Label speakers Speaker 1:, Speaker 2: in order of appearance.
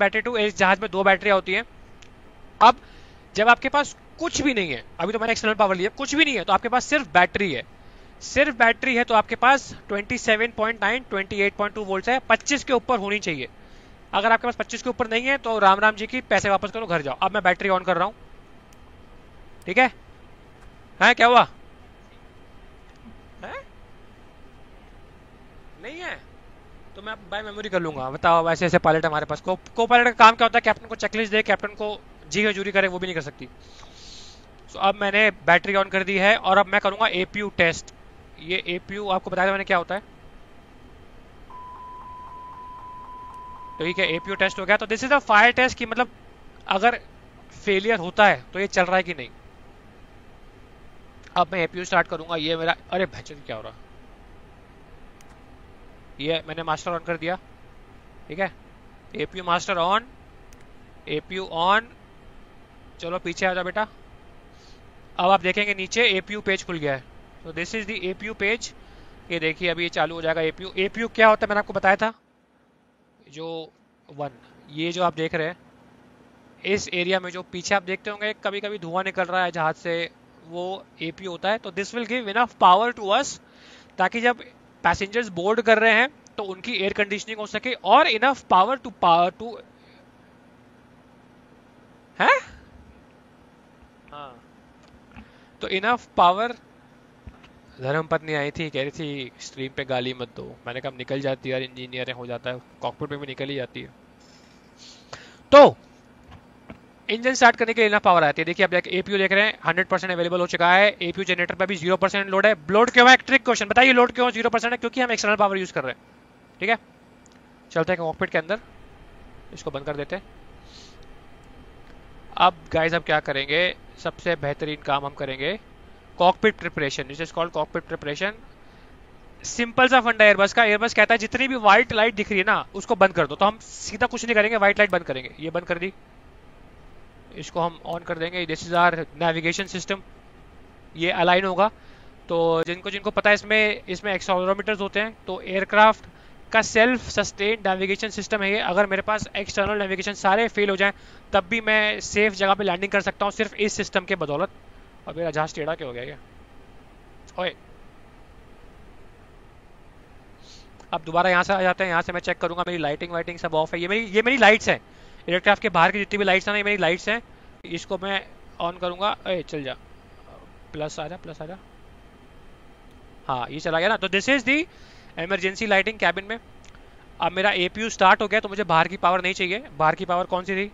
Speaker 1: Battery to इस जहाज़ में दो बैटरियाँ होती हैं। अब, जब आपके पास कुछ भी नहीं है, अभी तो मैंने एक्सटर्नल पावर लिया कुछ भी नहीं है तो आपके पास सिर्फ़ बैटरी है। सिर्फ़ बैटरी है तो आपके पास 27.9 28.2 वोल्ट है 25 के ऊपर होनी चाहिए। अगर आपके पास 25 के ऊपर नहीं है तो राम राम जी की पैसे वापस करो, घर जाओ। अब मैं बैटरी ऑन कर रहा हूँ। ठीक है? है, क्या हुआ? है? नहीं है। तो मैं बाय मेमोरी कर लूँगा। बताओ वैसे ऐसे पायलट हमारे पास। को को पायलट का काम क्या होता है? कैप्टन को चेकलिस्ट दे कैप्टन को जी हजूरी करे, वो भी नहीं कर सकती। तो अब मैंने बैटरी ऑन कर दी है और अब मैं करूँगा एपीयू टेस्ट ये एपीयू आपको बताया था मैंने क्या होता है? तो ठीक है एपीयू टेस्ट हो गया। तो this is a fire test की मतलब अगर फेलियर होता है तो ये चल रहा है कि नहीं? अब मैं एपीयू स्टार्ट करूँगा। ये मेरा, अरे भैचन क्या हो रहा? ये मैंने मास्टर ऑन कर दिया। ठीक है? APU master on APU on चलो, पीछे आ जाओ बेटा। अब आप देखेंगे नीचे एपीयू पेज खुल गया है। तो this is the APU page ये देखिए, अभी ये चालू हो जाएगा एपीयू एपीयू क्या होता है, मैंने आपको बताया था? जो वन ये जो आप देख रहे हैं, इस एरिया में जो पीछे आप देखते होंगे कभी कभी धुआँ निकल रहा है जहाज़ से, वो एपीयू होता है। तो this will give enough power to us ताकि जब पैसेंजर्स बोर्ड कर रहे हैं तो उनकी एयर कंडीशनिंग हो सके और enough power to power to है? तो इनफ पावर धर्म पत्नी आई थी, कह रही थी स्ट्रीम पे गाली मत दो। मैंने कहा निकल जाती है यार इंजीनियर हो जाता है। कॉकपिट में भी निकल ही जाती है। तो इंजन स्टार्ट करने के लिए इनफ पावर आती है देखिए आप एपीयू देख रहे हैं हंड्रेड परसेंट अवेलेबल हो चुका है। एपीयू जनरेटर पर भी ज़ीरो परसेंट लोड है। लोड क्यों है? ट्रिक क्वेश्चन बताइए लोड क्यों ज़ीरो परसेंट है? क्योंकि हम एक्सटर्नल पावर यूज़ कर रहे हैं। ठीक है? चलते हैं कॉकपिट के अंदर। इसको बंद कर देते हैं। अब गाइज़ अब क्या करेंगे? सबसे बेहतरीन काम हम करेंगे cockpit preparation this is called cockpit preparation simple सा फंडा एयरबस का। एयरबस कहता है, जितनी भी व्हाइट लाइट दिख रही है ना, उसको बंद कर दो। तो हम सीधा कुछ नहीं करेंगे व्हाइट लाइट बंद करेंगे। ये बंद कर दी। इसको हम ऑन कर देंगे। This is our navigation system ये अलाइन होगा। तो जिनको जिनको पता है इसमें इसमें एक्सोलोमीटर्स होते हैं तो एयरक्राफ्ट का सेल्फ सस्टेन नेविगेशन सिस्टम है ये। अगर मेरे पास एक्सटर्नल नेविगेशन सारे फेल हो जाएँ, तब भी मैं सेफ़ जगह पे लैंडिंग कर सकता हूँ सिर्फ़ इस सिस्टम के बदौलत। और मेरा जहाज़ टेढ़ा क्या हो गया क्या ओए। अब दोबारा यहाँ से आ जाते हैं, यहाँ से मैं चेक करूँगा, मेरी लाइटिंग वाइटिंग सब ऑफ़ है। ये मेरी ये मेरी लाइट्स हैं। एयरक्राफ्ट के बाहर की जितनी भी लाइट्स हैं ये मेरी लाइट्स हैं, इसको मैं ऑन करूँगा। अरे चल जा। प्लस आ जा प्लस आ जा। हाँ ये चला गया ना। तो this is the emergency lighting cabin में। अब मेरा एपीयू स्टार्ट हो गया तो मुझे बाहर की पावर नहीं चाहिए। बाहर की पावर कौन सी थी?